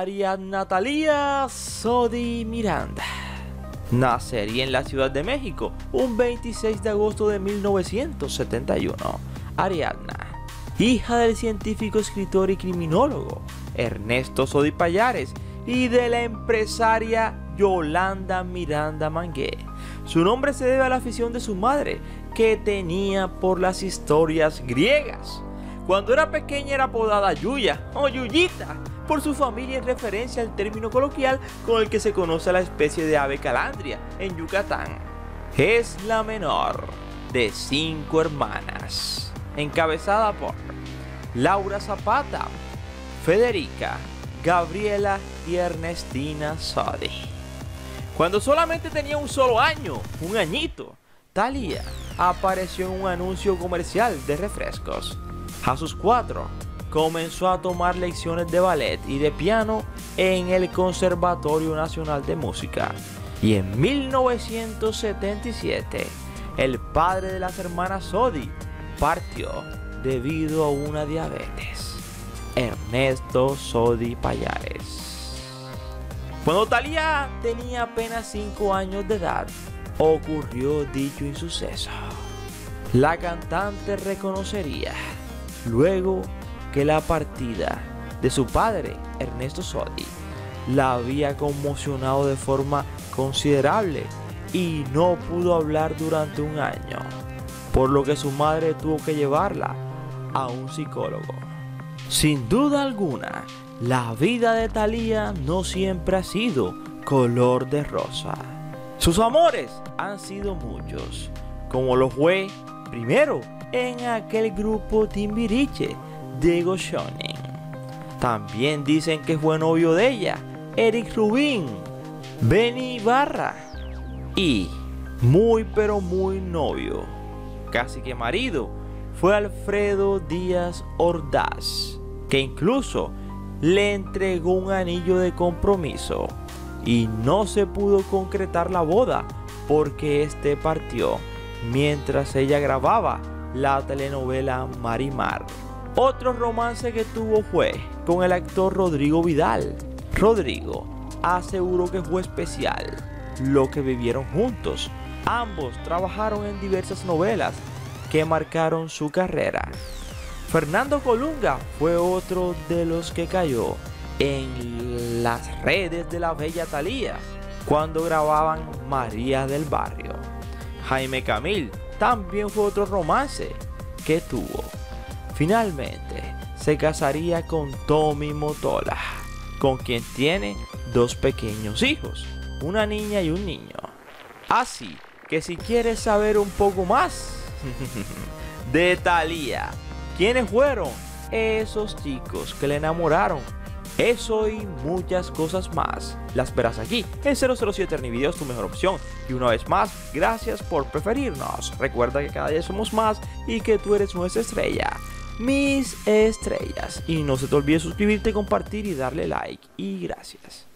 Ariadna Natalia Sodi Miranda. Nacería en la Ciudad de México un 26 de agosto de 1971. Ariadna, hija del científico, escritor y criminólogo Ernesto Sodi Payares y de la empresaria Yolanda Miranda Mangué. Su nombre se debe a la afición de su madre, que tenía por las historias griegas. Cuando era pequeña era apodada Yuya o Yuyita por su familia en referencia al término coloquial con el que se conoce a la especie de ave calandria en Yucatán. Es la menor de cinco hermanas, encabezada por Laura Zapata, Federica, Gabriela y Ernestina Sodi. Cuando solamente tenía un solo año, un añito, Talia apareció en un anuncio comercial de refrescos. A sus cuatro, comenzó a tomar lecciones de ballet y de piano en el Conservatorio Nacional de Música. Y en 1977, el padre de las hermanas Sodi partió debido a una diabetes. Ernesto Sodi Payares. Cuando Talía tenía apenas 5 años de edad, ocurrió dicho insuceso. La cantante reconocería luego que la partida de su padre, Ernesto Sodi, la había conmocionado de forma considerable y no pudo hablar durante un año, por lo que su madre tuvo que llevarla a un psicólogo. Sin duda alguna, la vida de Thalía no siempre ha sido color de rosa. Sus amores han sido muchos, como lo fue primero en aquel grupo Timbiriche Diego Shonen. También dicen que fue novio de ella, Eric Rubin, Benny Barra y muy pero muy novio, casi que marido, fue Alfredo Díaz Ordaz, que incluso le entregó un anillo de compromiso y no se pudo concretar la boda porque este partió mientras ella grababa la telenovela Marimar. Otro romance que tuvo fue con el actor Rodrigo Vidal. Rodrigo aseguró que fue especial lo que vivieron juntos. Ambos trabajaron en diversas novelas que marcaron su carrera. Fernando Colunga fue otro de los que cayó en las redes de la bella Thalía cuando grababan María del Barrio. Jaime Camil también fue otro romance que tuvo. Finalmente, se casaría con Tommy Motola, con quien tiene dos pequeños hijos, una niña y un niño. Así que si quieres saber un poco más de Thalía, ¿quiénes fueron esos chicos que le enamoraron? Eso y muchas cosas más las verás aquí en 007 Videos, tu mejor opción. Y una vez más, gracias por preferirnos. Recuerda que cada día somos más y que tú eres nuestra estrella mis estrellas. Y no se te olvide suscribirte, compartir y darle like. Y gracias.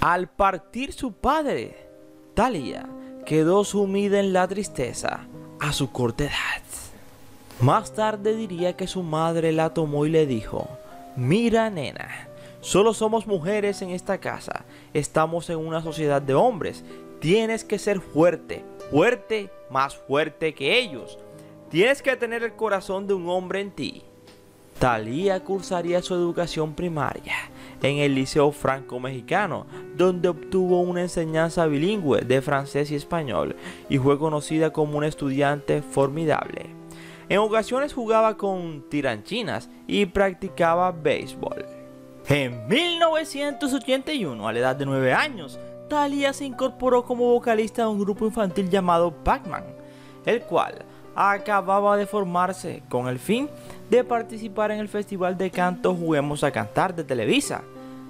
Al partir su padre, Talia quedó sumida en la tristeza a su corta edad. Más tarde diría que su madre la tomó y le dijo, mira nena, Solo somos mujeres en esta casa. Estamos en una sociedad de hombres. Tienes que ser fuerte, fuerte, más fuerte que ellos. Tienes que tener el corazón de un hombre en ti. Talía cursaría su educación primaria en el Liceo Franco-Mexicano, donde obtuvo una enseñanza bilingüe de francés y español y fue conocida como una estudiante formidable. En ocasiones jugaba con tiranchinas y practicaba béisbol. En 1981, a la edad de 9 años, Thalia se incorporó como vocalista a un grupo infantil llamado Pac-Man, el cual acababa de formarse con el fin de participar en el festival de canto Juguemos a Cantar de Televisa.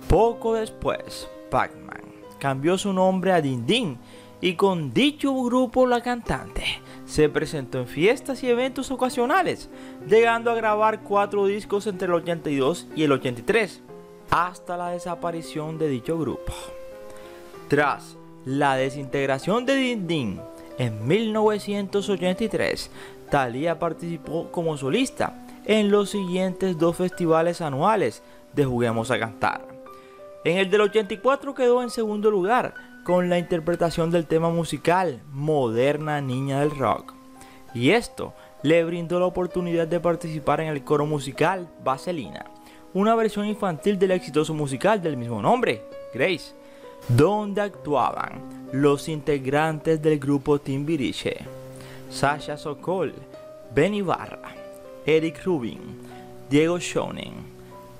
Poco después, Pac-Man cambió su nombre a Din Din y con dicho grupo la cantante se presentó en fiestas y eventos ocasionales, llegando a grabar cuatro discos entre el 82 y el 83 hasta la desaparición de dicho grupo. Tras la desintegración de Din Din en 1983, Thalía participó como solista en los siguientes dos festivales anuales de Juguemos a Cantar. En el del 84 quedó en segundo lugar con la interpretación del tema musical Moderna Niña del Rock. Y esto le brindó la oportunidad de participar en el coro musical Vaselina, una versión infantil del exitoso musical del mismo nombre, Grace, donde actuaban los integrantes del grupo Timbiriche, Sasha Sokol, Benny Barra, Eric Rubin, Diego Schoenen,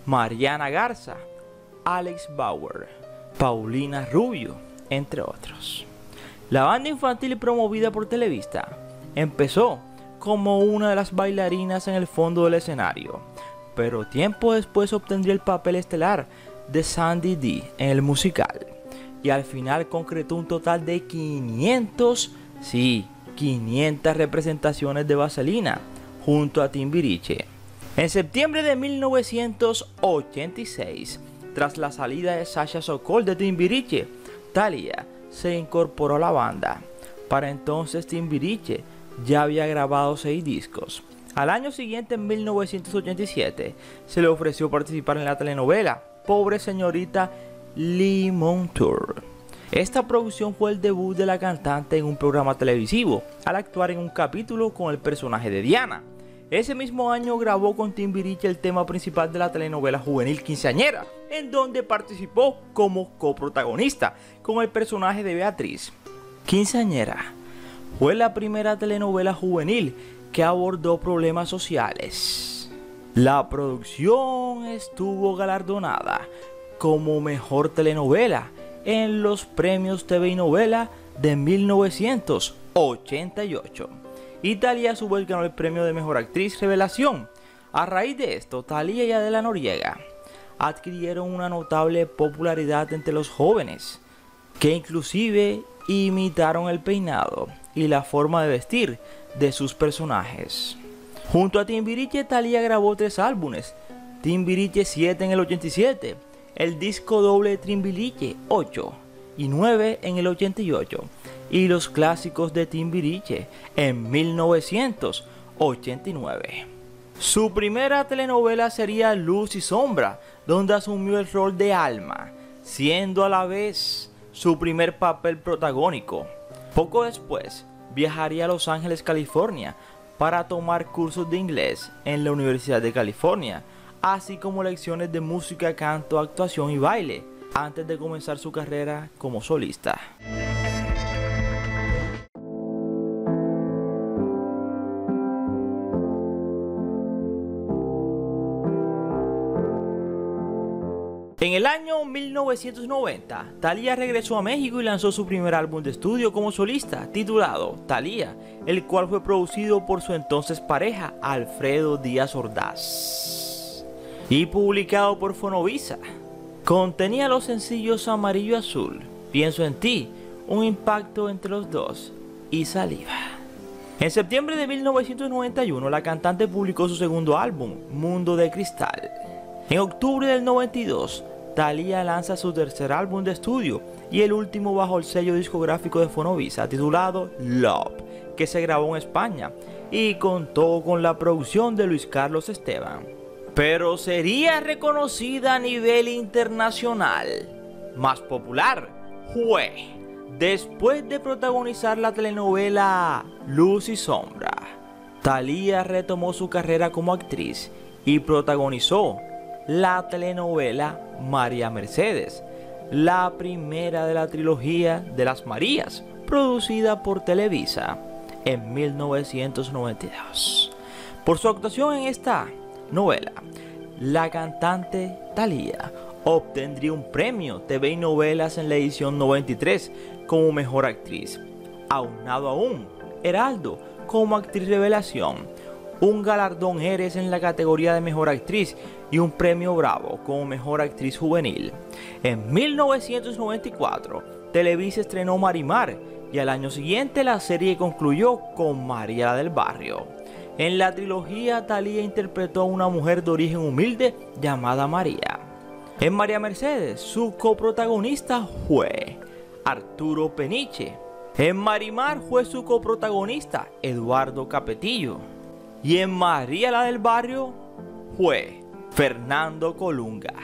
Mariana Garza, Alex Bauer, Paulina Rubio, entre otros. La banda infantil promovida por Televista empezó como una de las bailarinas en el fondo del escenario, pero tiempo después obtendría el papel estelar de Sandy D en el musical y al final concretó un total de 500, sí, 500 representaciones de Vaselina junto a Timbiriche. En septiembre de 1986, tras la salida de Sasha Sokol de Timbiriche, Talia se incorporó a la banda. Para entonces Timbiriche ya había grabado seis discos. Al año siguiente, en 1987, se le ofreció participar en la telenovela Pobre Señorita Limon Tour. Esta producción fue el debut de la cantante en un programa televisivo, al actuar en un capítulo con el personaje de Diana. Ese mismo año grabó con Timbiriche el tema principal de la telenovela juvenil Quinceañera, en donde participó como coprotagonista con el personaje de Beatriz. Quinceañera fue la primera telenovela juvenil que abordó problemas sociales. La producción estuvo galardonada como mejor telenovela en los premios TV y novela de 1988. Italia su vez ganó el premio de mejor actriz revelación. A raíz de esto, Talia y Adela Noriega adquirieron una notable popularidad entre los jóvenes, que inclusive imitaron el peinado y la forma de vestir de sus personajes. Junto a Timbiriche, Talia grabó tres álbumes, Timbiriche 7 en el 87, el disco doble Timbiriche 8 y 9 en el 88 y los clásicos de Timbiriche en 1989. Su primera telenovela sería Luz y Sombra, donde asumió el rol de Alma, siendo a la vez su primer papel protagónico. Poco después, viajaría a Los Ángeles, California, para tomar cursos de inglés en la Universidad de California, así como lecciones de música, canto, actuación y baile, antes de comenzar su carrera como solista. En el año 1990, Thalía regresó a México y lanzó su primer álbum de estudio como solista, titulado Thalía, el cual fue producido por su entonces pareja, Alfredo Díaz Ordaz y publicado por Fonovisa. Contenía los sencillos Amarillo Azul, Pienso en ti, Un impacto entre los dos y Saliva. En septiembre de 1991 la cantante publicó su segundo álbum, Mundo de Cristal. En octubre del 92, Thalía lanza su tercer álbum de estudio y el último bajo el sello discográfico de Fonovisa titulado Love, que se grabó en España y contó con la producción de Luis Carlos Esteban pero sería reconocida a nivel internacional. Más popular fue después de protagonizar la telenovela Luz y Sombra. Thalía retomó su carrera como actriz y protagonizó la telenovela María Mercedes, la primera de la trilogía de las Marías, producida por Televisa en 1992. Por su actuación en esta novela, la cantante Thalía obtendría un premio TV y novelas en la edición 93 como mejor actriz. Aunado aún, Heraldo como actriz revelación, un galardón Eres en la categoría de mejor actriz y un premio Bravo como mejor actriz juvenil. En 1994, Televisa estrenó Marimar y al año siguiente la serie concluyó con María del Barrio. En la trilogía, Thalía interpretó a una mujer de origen humilde llamada María. En María Mercedes, su coprotagonista fue Arturo Peniche. En Marimar fue su coprotagonista, Eduardo Capetillo. Y en María la del Barrio fue Fernando Colunga.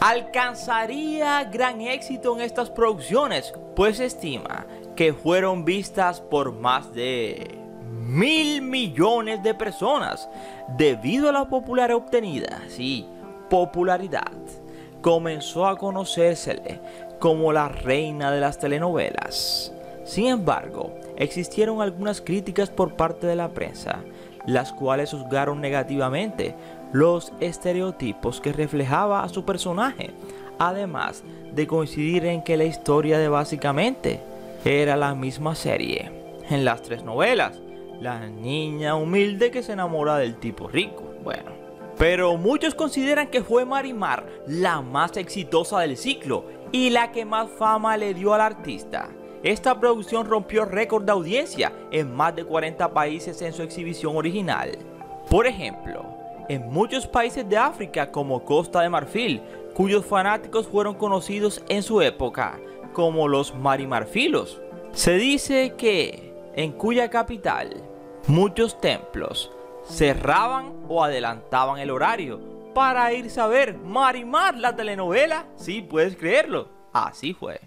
Alcanzaría gran éxito en estas producciones, pues estima que fueron vistas por más de mil millones de personas debido a la popularidad obtenida. Sí, popularidad. Comenzó a conocérsele como la reina de las telenovelas. Sin embargo, existieron algunas críticas por parte de la prensa, las cuales juzgaron negativamente los estereotipos que reflejaba a su personaje, además de coincidir en que la historia de básicamente era la misma serie. En las tres novelas, la niña humilde que se enamora del tipo rico. Bueno, pero muchos consideran que fue Marimar la más exitosa del ciclo y la que más fama le dio al artista. Esta producción rompió récord de audiencia en más de 40 países en su exhibición original. Por ejemplo, en muchos países de África como Costa de Marfil, cuyos fanáticos fueron conocidos en su época como los marimarfilos. Se dice que en cuya capital muchos templos cerraban o adelantaban el horario para irse a ver Marimar la telenovela. Sí, puedes creerlo. Así fue.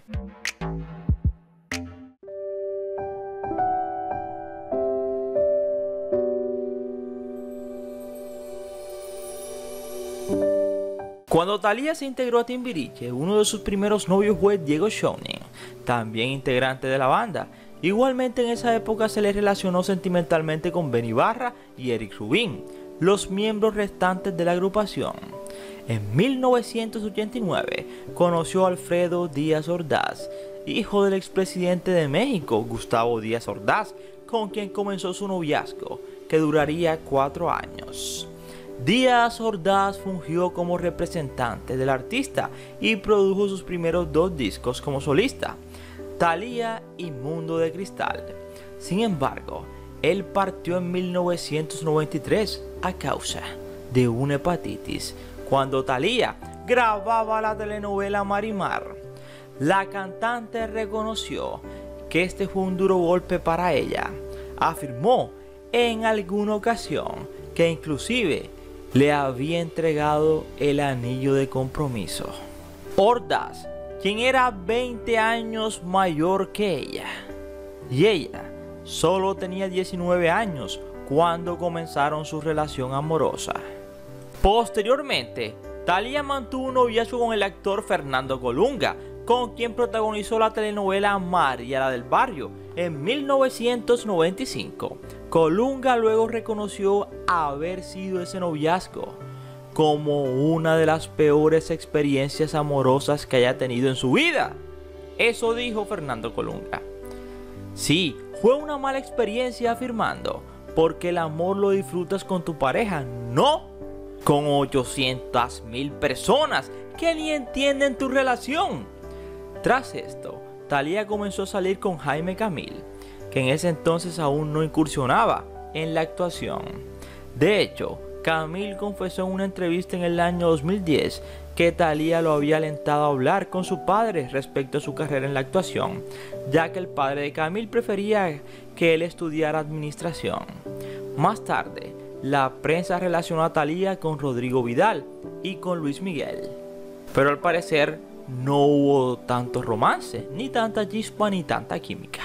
Cuando Thalía se integró a Timbiriche, uno de sus primeros novios fue Diego Schoening, también integrante de la banda. Igualmente en esa época se le relacionó sentimentalmente con Benny Barra y Eric Rubin, los miembros restantes de la agrupación. En 1989 conoció a Alfredo Díaz Ordaz, hijo del expresidente de México, Gustavo Díaz Ordaz, con quien comenzó su noviazgo, que duraría cuatro años. Díaz Ordaz fungió como representante del artista y produjo sus primeros dos discos como solista, Thalía y Mundo de Cristal. Sin embargo, él partió en 1993 a causa de una hepatitis cuando Thalía grababa la telenovela Marimar. La cantante reconoció que este fue un duro golpe para ella. Afirmó en alguna ocasión que inclusive le había entregado el anillo de compromiso. Ordaz, quien era 20 años mayor que ella, y ella solo tenía 19 años cuando comenzaron su relación amorosa. Posteriormente, Talia mantuvo un noviazgo con el actor Fernando Colunga, con quien protagonizó la telenovela María la del Barrio en 1995. Colunga luego reconoció haber sido ese noviazgo como una de las peores experiencias amorosas que haya tenido en su vida. Eso dijo Fernando Colunga. Sí, fue una mala experiencia afirmando, porque el amor lo disfrutas con tu pareja, no con 800 mil personas que ni entienden tu relación. Tras esto, Talía comenzó a salir con Jaime Camil, que en ese entonces aún no incursionaba en la actuación. De hecho, Camil confesó en una entrevista en el año 2010 que Thalía lo había alentado a hablar con su padre respecto a su carrera en la actuación, ya que el padre de Camil prefería que él estudiara administración. Más tarde, la prensa relacionó a Thalía con Rodrigo Vidal y con Luis Miguel. Pero al parecer no hubo tanto romance, ni tanta chispa, ni tanta química.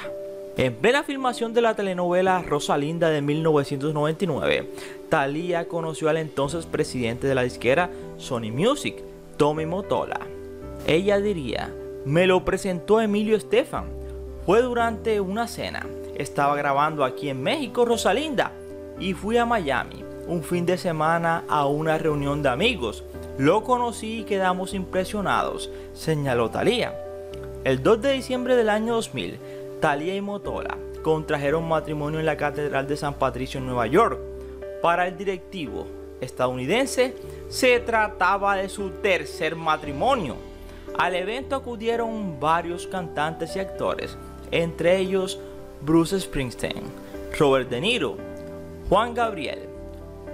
En plena filmación de la telenovela Rosalinda de 1999, Thalía conoció al entonces presidente de la disquera Sony Music, Tommy Motola. Ella diría, me lo presentó Emilio Estefan. Fue durante una cena. Estaba grabando aquí en México Rosalinda y fui a Miami un fin de semana a una reunión de amigos. Lo conocí y quedamos impresionados, señaló Thalía. El 2 de diciembre del año 2000, Thalía y Motola contrajeron matrimonio en la Catedral de San Patricio en Nueva York. Para el directivo estadounidense, se trataba de su tercer matrimonio. Al evento acudieron varios cantantes y actores, entre ellos Bruce Springsteen, Robert De Niro, Juan Gabriel,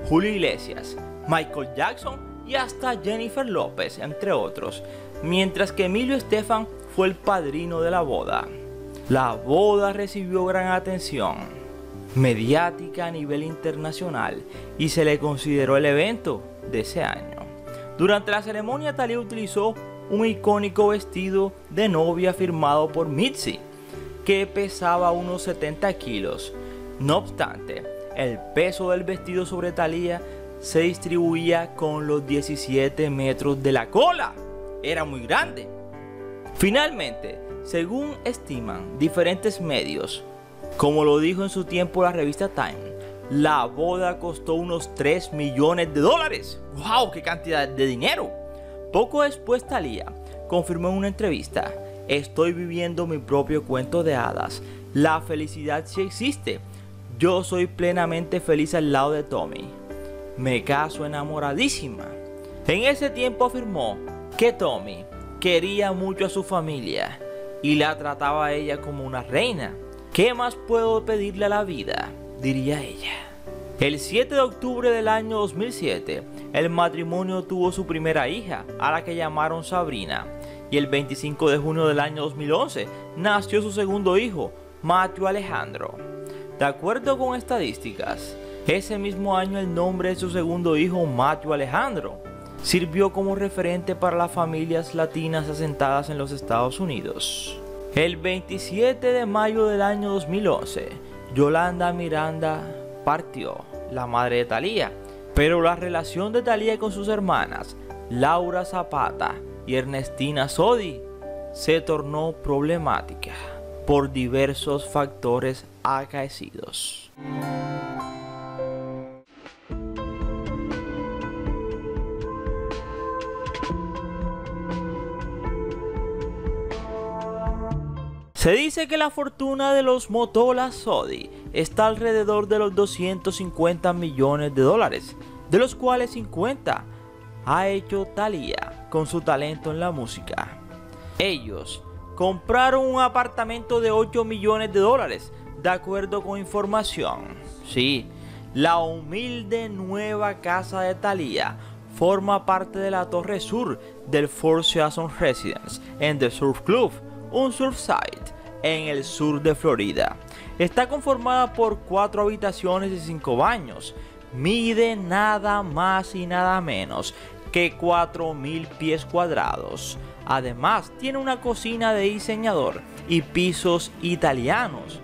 Julio Iglesias, Michael Jackson y hasta Jennifer López, entre otros, mientras que Emilio Estefan fue el padrino de la boda. La boda recibió gran atención mediática a nivel internacional y se le consideró el evento de ese año. Durante la ceremonia Thalía utilizó un icónico vestido de novia firmado por Mitzi, que pesaba unos 70 kilos. No obstante, el peso del vestido sobre Thalía se distribuía con los 17 metros de la cola. Era muy grande. Finalmente, según estiman diferentes medios, como lo dijo en su tiempo la revista Time, la boda costó unos 3 millones de dólares. ¡Wow! ¡Qué cantidad de dinero! Poco después Thalía confirmó en una entrevista, estoy viviendo mi propio cuento de hadas. La felicidad sí existe. Yo soy plenamente feliz al lado de Tommy. Me caso enamoradísima. En ese tiempo afirmó que Tommy quería mucho a su familia y la trataba a ella como una reina. ¿Qué más puedo pedirle a la vida? diría ella. El 7 de octubre del año 2007, el matrimonio tuvo su primera hija, a la que llamaron Sabrina, y el 25 de junio del año 2011 nació su segundo hijo, Matthew Alejandro. De acuerdo con estadísticas, ese mismo año el nombre de su segundo hijo, Matthew Alejandro, sirvió como referente para las familias latinas asentadas en los Estados Unidos. El 27 de mayo del año 2011, Yolanda Miranda partió, la madre de Thalía, pero la relación de Thalía con sus hermanas, Laura Zapata y Ernestina Sodi, se tornó problemática por diversos factores acaecidos. Se dice que la fortuna de los Motola Sodi está alrededor de los 250 millones de dólares, de los cuales 50 ha hecho Thalía con su talento en la música. Ellos compraron un apartamento de 8 millones de dólares, de acuerdo con información. Sí, la humilde nueva casa de Thalía forma parte de la torre sur del Four Seasons Residence en The Surf Club un surf site en el sur de Florida. Está conformada por cuatro habitaciones y cinco baños. Mide nada más y nada menos que 4.000 pies cuadrados. Además, tiene una cocina de diseñador y pisos italianos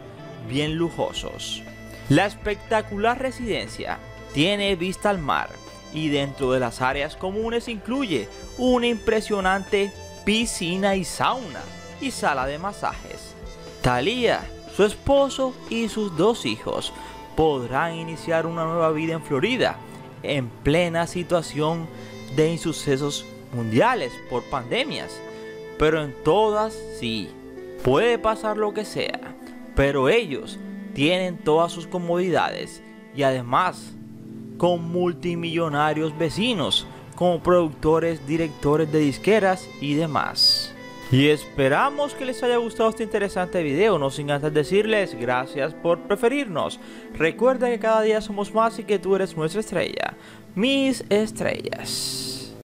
bien lujosos. La espectacular residencia tiene vista al mar y dentro de las áreas comunes incluye una impresionante piscina y sauna y sala de masajes. Thalía, su esposo y sus dos hijos podrán iniciar una nueva vida en Florida en plena situación de insucesos mundiales por pandemias. Pero en todas sí, puede pasar lo que sea, pero ellos tienen todas sus comodidades y además con multimillonarios vecinos como productores, directores de disqueras y demás. Y esperamos que les haya gustado este interesante video, no sin antes decirles gracias por preferirnos. Recuerda que cada día somos más y que tú eres nuestra estrella, mis estrellas.